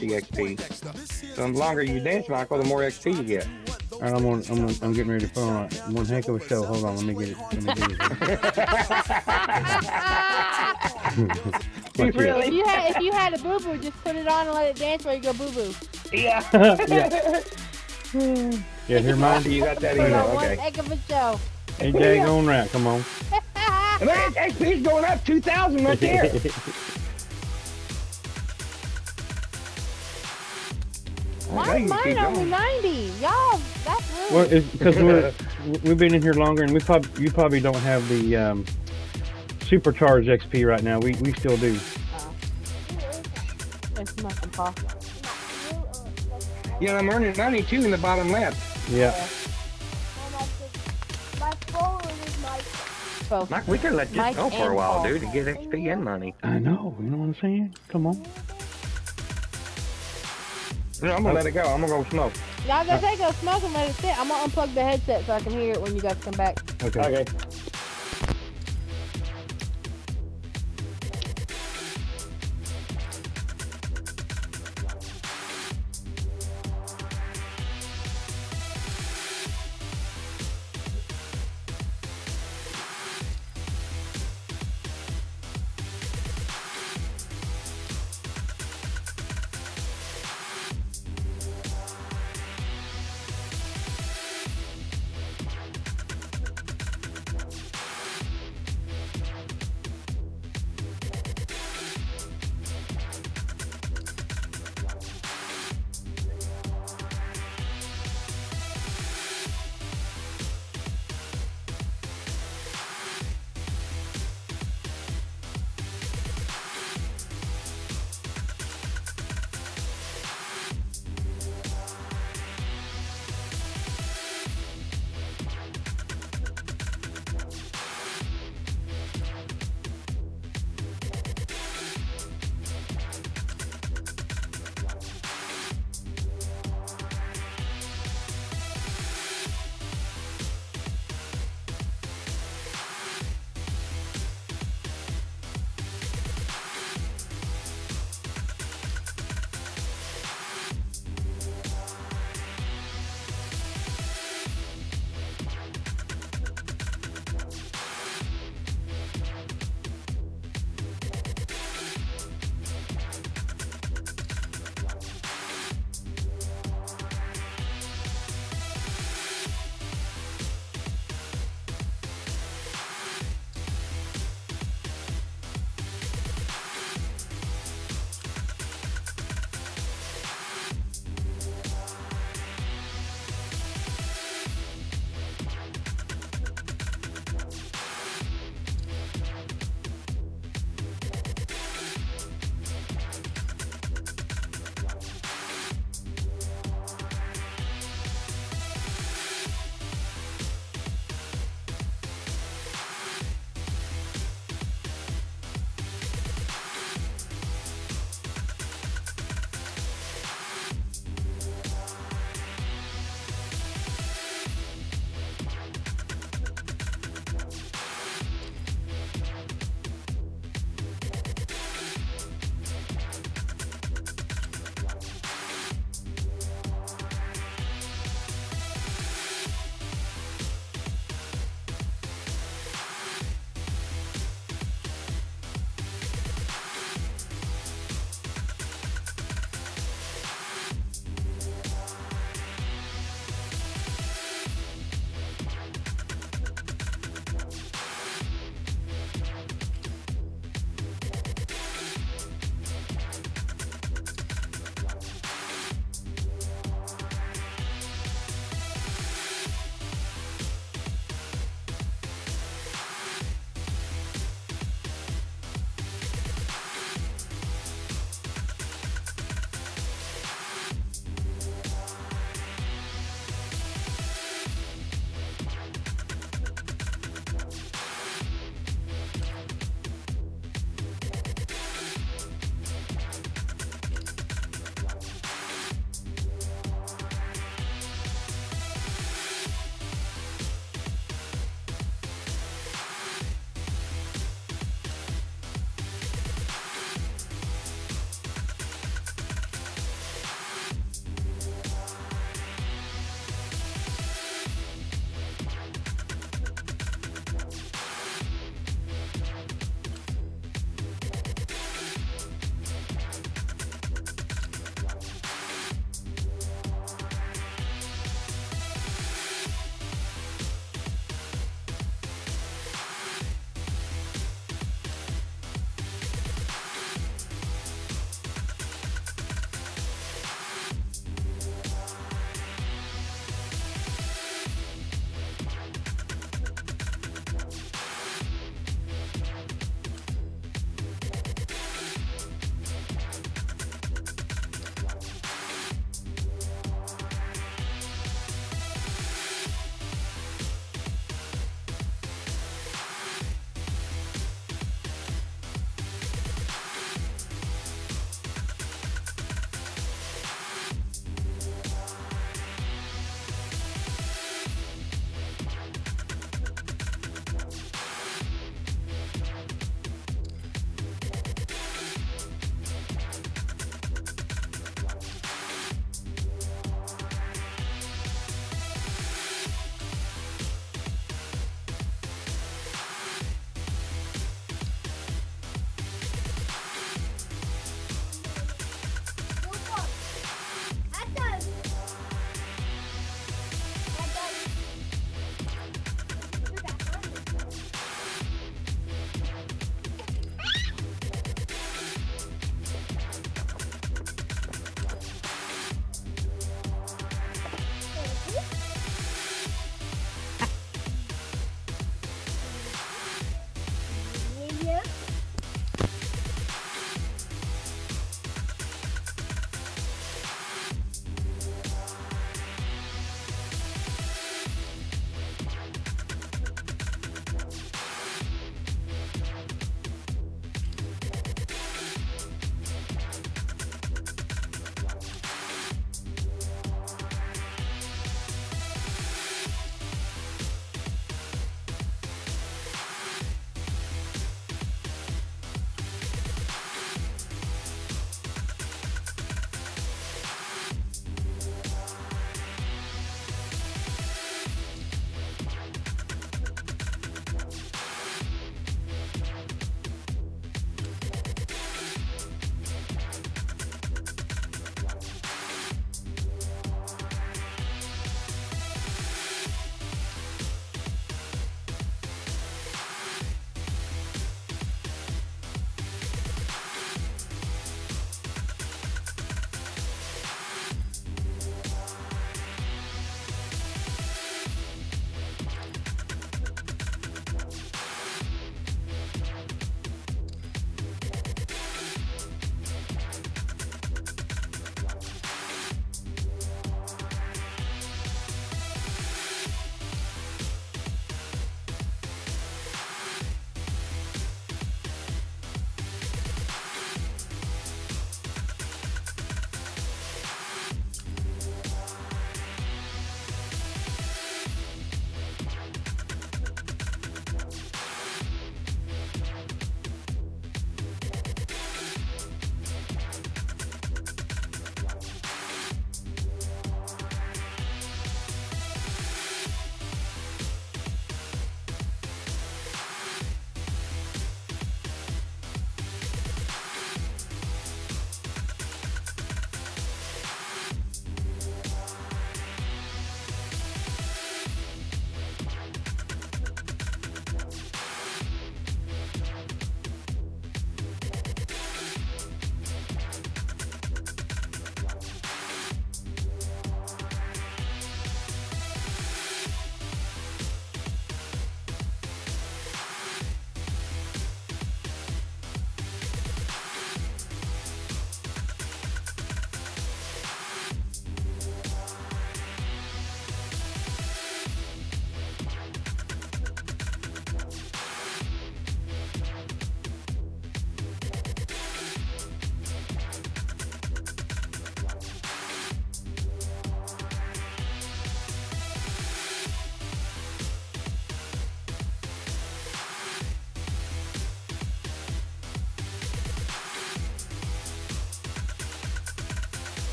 60 XP. So the longer you dance, Michael, the more XP you get. All right, I'm on. I'm, on, I'm getting ready to put uh, on one heck of a show. Hold on, let me get it. Let me get it. Watch Really? If you had if you had a boo boo, just put it on and let it dance while you go boo boo. Yeah. yeah. Yeah, here mine. You got that Put email, on one okay. heck of a show. Hey, daggone right. Come on. And then XP's going up 2,000 right there. Mine, mine only 90. Y'all, that's rude. well, because we're we've been in here longer, and we probably you probably don't have the um, supercharged XP right now. We we still do. It's nothing possible. Yeah, I'm earning 92 in the bottom left. Yeah. My phone is my Mike, we could let this Mike go for a while, dude, to get XP and money. I know. You know what I'm saying? Come on. No, I'm gonna let it go. I'm gonna go smoke. Y'all go take a smoke and let it sit. I'm gonna unplug the headset so I can hear it when you guys come back. Okay. Okay.